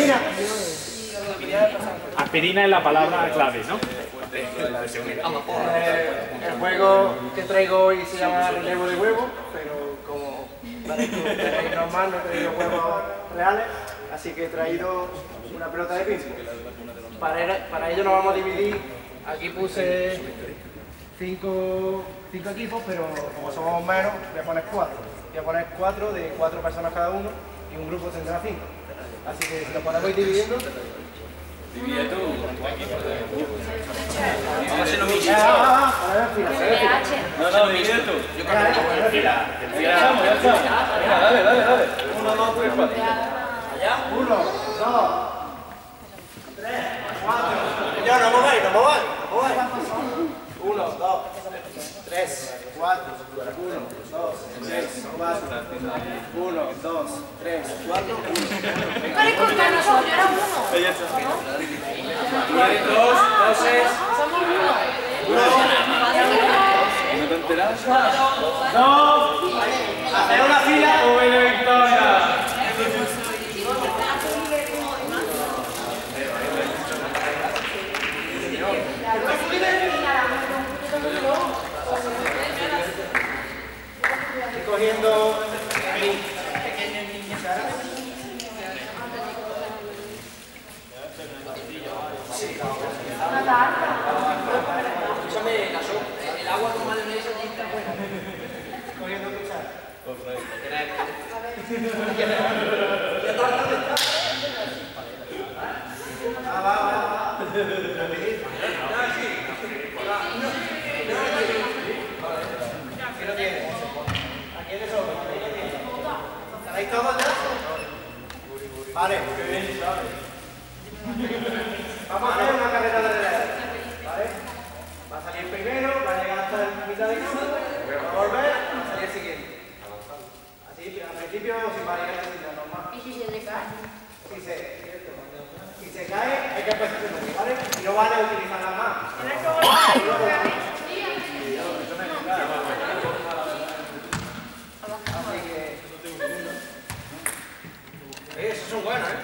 Aspirina. Aspirina es la palabra clave, ¿no? Eh, el juego que traigo hoy se llama relevo de huevo, pero como parece que normal no he traído huevos reales, así que he traído una pelota de ping para, para ello nos vamos a dividir, aquí puse cinco, cinco equipos, pero como somos menos, voy a poner cuatro. Voy a poner cuatro de cuatro personas cada uno y un grupo tendrá cinco. Así que si lo ponemos ir dividiendo. Divide tú. Vamos a hacerlo No, no, divide tú. Yo creo que Dale, dale, dale. Uno, dos, tres, cuatro. Allá. Uno, dos, tres, cuatro. Ya, no mováis, no mováis, no mováis. Uno, dos, tres, cuatro, uno, dos, tres, cuatro, uno, dos, tres, cuatro, uno. Pero con nosotros era uno. Ella está. Dos, dos es. Somos uno. ¿No te enteras? ¡No! ¡Hacer una fila o el victoria! Estoy cogiendo Escúchame, la sopa, el agua con mayonesa y está buena. cogiendo cuchara. Ah, va, va, va. Aquí lo tienes. Aquí. Vale. Vamos a hacer una carrera de relay. ¿Vale? Va a salir primero, va a llegar hasta la mitad del campo, va a volver, va a salir el siguiente. Así, al principio sin variar la normal. ¿Y si se le cae? Si se, si se cae, hay que empezar de nuevo, ¿vale? Y no vale utilizarla más. Así que... Eh, esos son buenos, ¿eh?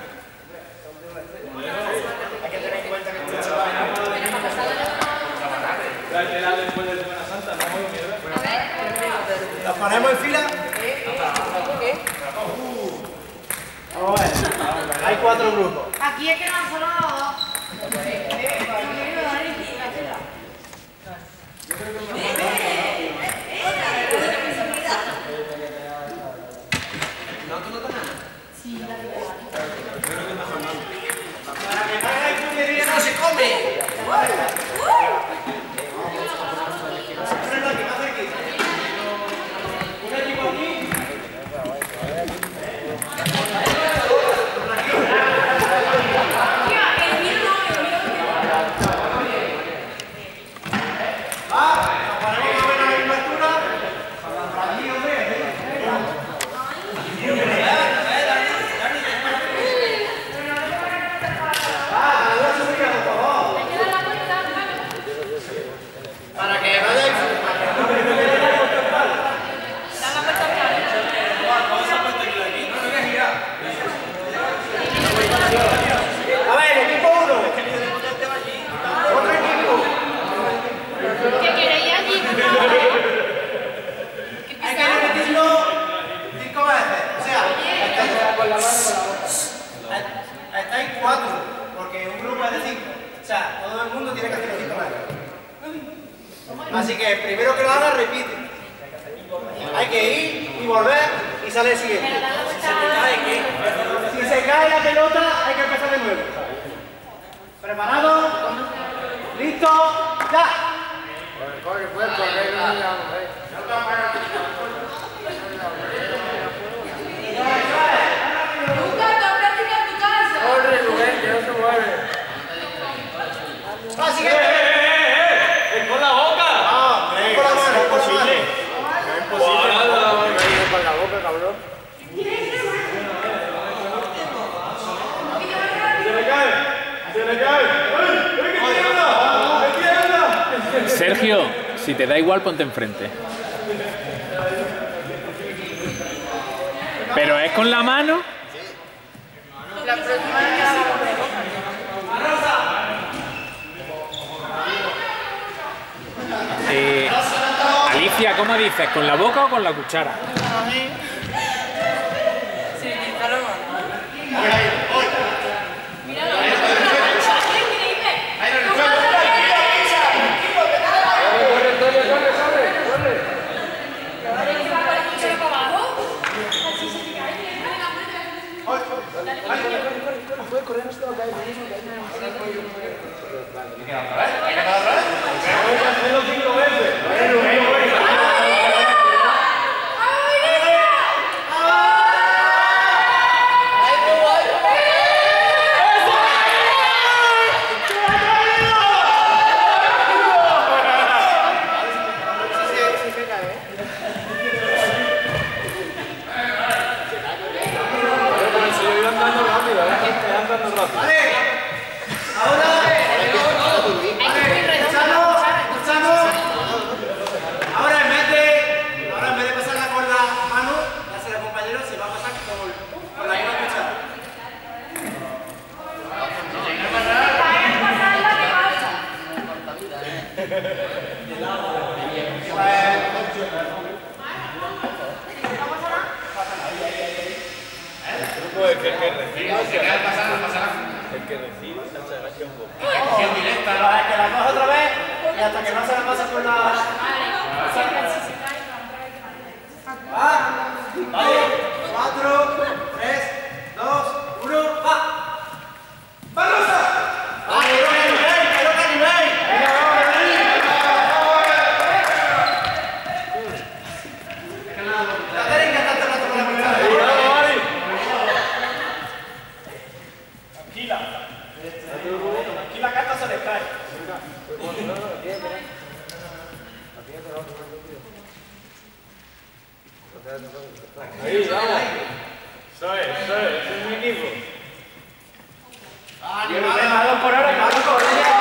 Hay que tener en cuenta que estos chavales... Tráetela después de Semana Santa, no voy mierda. ¿Los ponemos en fila? Vamos a ver. Hay cuatro grupos. Aquí es que no solo dos. Para que no haya puñería no se come. Ponedlo aquí, más cerquita. Un equipo aquí. Va, nos ponemos más o menos a la misma altura. Para aquí, hombre. Va, no subir, por favor. Para que vayáis. Para que no me quede la vuestra espalda. A ver, equipo 1. Otro equipo. ¿Qué queréis allí? Hay que repetirlo cinco veces. O sea, estáis con la mano con la boca. Estáis cuatro, porque un grupo es de cinco. O sea, todo el mundo tiene que hacerlo cinco veces. Así que primero que lo haga, repite. Hay que ir y volver y sale el siguiente. Si se cae la pelota, hay que empezar de nuevo. ¿Preparado? ¿Listo? ¡Ya! Nunca Si te da igual, ponte enfrente. ¿Pero es con la mano? La próxima eh, Alicia, ¿cómo dices? ¿Con la boca o con la cuchara? Sí, No, el que, el que. El que recibe directa. Que la coge otra vez y hasta que no se la por. Ah, cuatro. Kila. Kila gata se le cae. Ahí, vamos. Eso es, eso es, eso es muy vivo. Animado por ahora, animado não, não,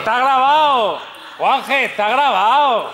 Está grabado. Juanje, está grabado.